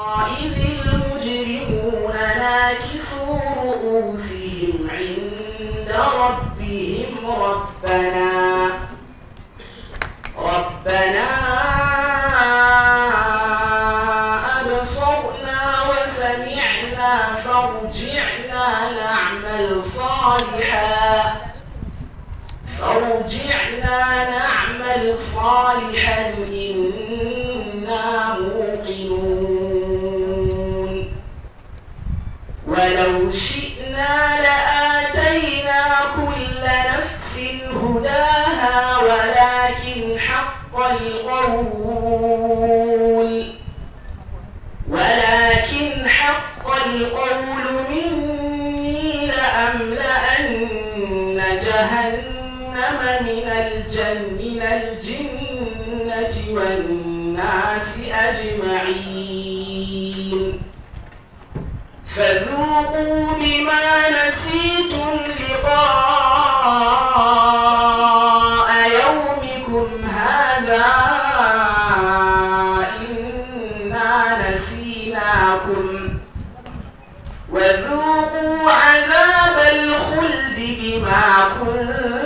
إذ المجرمون ناكسوا رؤوسهم عند ربهم ربنا ربنا أبصرنا وسمعنا فارجعنا نعمل صالحا فارجعنا نعمل صالحا إنا ولو شئنا لآتينا كل نفس هداها ولكن حق القول ولكن حق القول مني لأملأن جهنم من الجن من الجنة والناس أجمعين. فذوقوا بما نسيتم لقاء يومكم هذا إنا نسيناكم. وذوقوا عذاب الخلد بما كنتم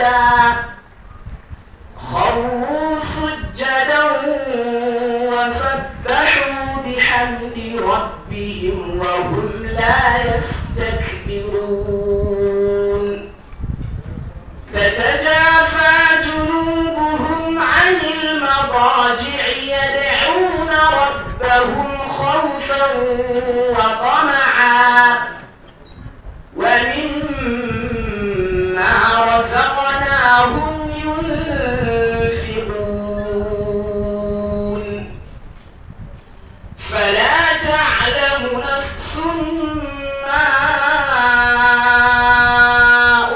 سجدا خروا سجدا وسبحوا بحمد ربهم وهم لا يستكبرون. تتجافى جنوبهم عن المضاجع يدعون ربهم خوفا وطمعا. ومما رزقناهم ينفقون. فلا تعلم نفس ما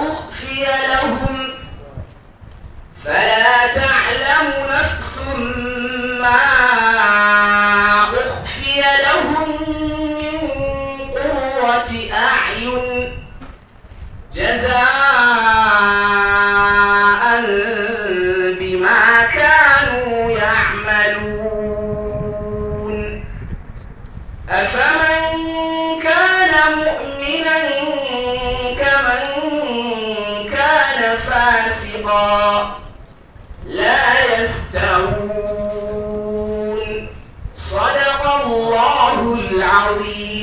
أخفي لهم. فلا تعلم نفس ما أخفي لهم من قرة أعين. جزاء مؤمنا كمن كان فاسقا. لا يستوون. صدق الله العظيم.